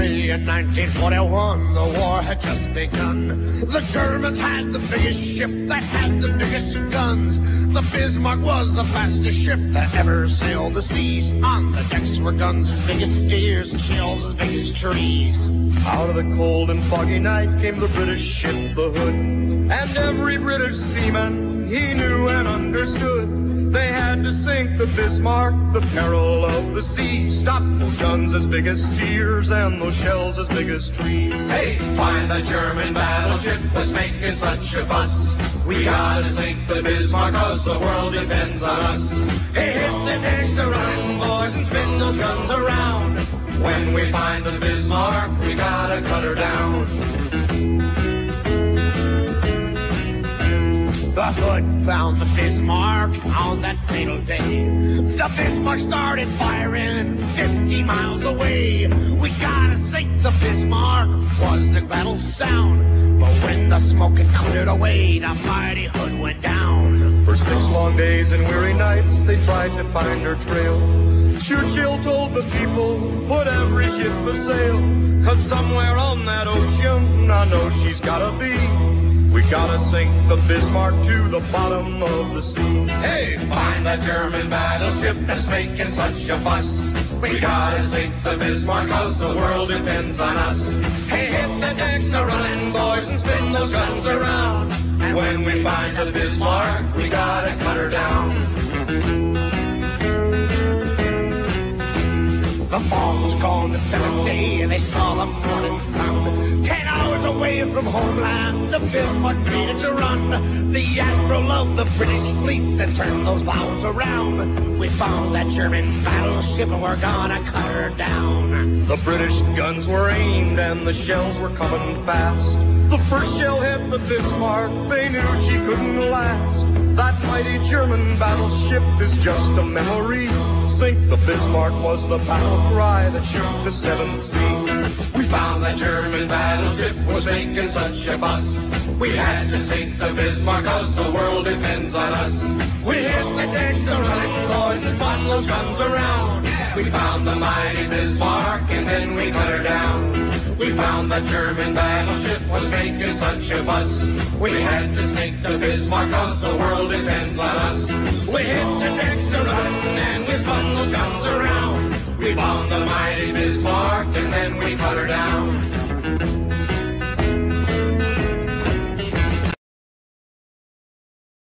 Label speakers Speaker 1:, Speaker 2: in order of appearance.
Speaker 1: in 1941, the war had just begun. The Germans had the biggest ship that had the biggest guns. The Bismarck was the fastest ship that ever sailed the seas. On the decks were guns as big as steers and shells as big as trees.
Speaker 2: Out of the cold and foggy night came the British ship, the Hood. And every British seaman he knew and understood. They had to sink the Bismarck, the peril of the sea. Stop those guns as big as steers and those shells as big as trees.
Speaker 3: Hey, find the German battleship that's making such a fuss. We gotta sink the Bismarck cause the world depends on us. Hey, hit the decks run, boys, and spin those guns around. When we find the Bismarck, we gotta cut her down.
Speaker 1: The Hood found the Bismarck on that fatal day. The Bismarck started firing 50 miles away. We gotta sink the Bismarck, was the battle sound. But when the smoke had cleared away, the mighty Hood went down.
Speaker 2: For six long days and weary nights, they tried to find her trail. Churchill told the people, put every ship a sail. Cause somewhere on that ocean, I know she's gotta be. We gotta sink the Bismarck to the bottom of the sea.
Speaker 3: Hey, find the German battleship that's making such a fuss. We gotta sink the Bismarck cause the world depends on us. Hey, hit the decks to running, boys, and spin those guns around. And when we find the Bismarck, we gotta cut her down.
Speaker 1: The fall was gone the seventh day, and they saw the morning sun. Ten hours away from homeland, the Bismarck it to run. The admiral of the British fleet said, turn those bows around. We found that German battleship, and we're gonna cut her down.
Speaker 2: The British guns were aimed and the shells were coming fast. The first shell hit the Bismarck, they knew she couldn't last. That mighty German battleship is just a memory. Sink the Bismarck was the battle cry that shook the seventh sea.
Speaker 3: We found that German battleship was making such a fuss. We had to sink the Bismarck cause the world depends on us. We hit the decks to running, boys, and spun those guns around. We found the mighty Bismarck and then we cut her down. We found the German battleship was making such a fuss. We had to sink the Bismarck cause the world depends on us. We hit the decks to run we spun around. We bombed the mighty Bismarck and then we cut her down.